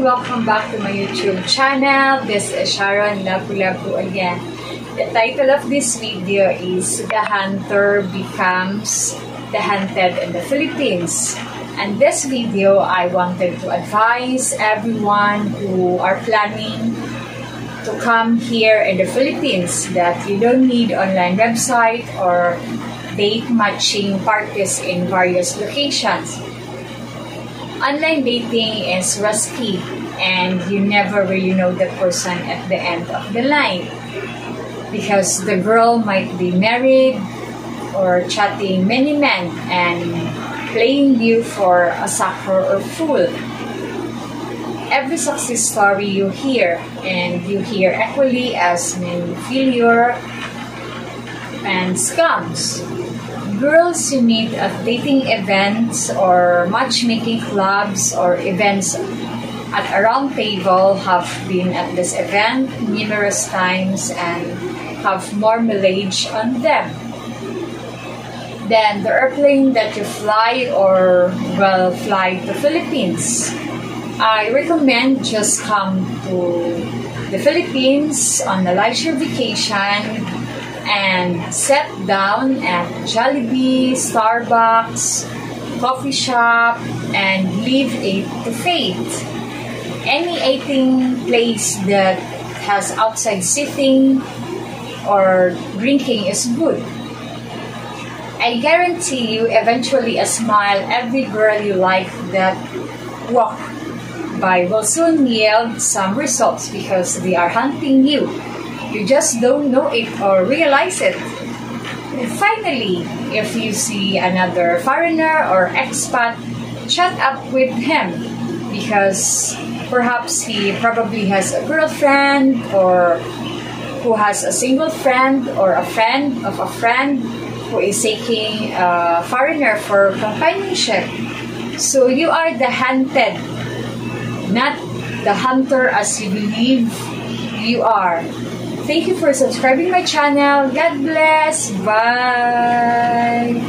Welcome back to my YouTube channel. This is Sharon Lapu-Lapu again. The title of this video is The Hunter Becomes the Hunted in the Philippines. And this video, I wanted to advise everyone who are planning to come here in the Philippines that you don't need online website or date matching parties in various locations online dating is risky and you never really know the person at the end of the line because the girl might be married or chatting many men and playing you for a sucker or fool. Every success story you hear, and you hear equally as many failure and scams girls you meet at dating events or matchmaking clubs or events at a round table have been at this event numerous times and have more mileage on them. Then the airplane that you fly or will fly to the Philippines. I recommend just come to the Philippines on a leisure vacation and sat down at Jollibee, Starbucks, coffee shop, and leave it to fate. Any eating place that has outside sitting or drinking is good. I guarantee you eventually a smile every girl you like that walk by will soon yield some results because they are hunting you you just don't know it or realize it. And finally, if you see another foreigner or expat, chat up with him because perhaps he probably has a girlfriend or who has a single friend or a friend of a friend who is seeking a foreigner for companionship. So you are the hunted, not the hunter as you believe you are. Thank you for subscribing my channel. God bless. Bye.